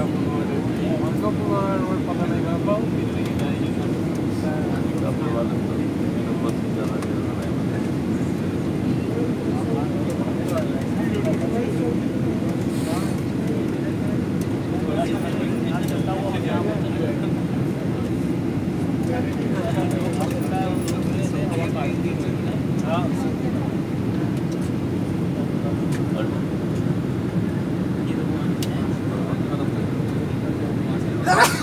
Kapılar var falan. Bal bir de gider. Kapılar. Ah!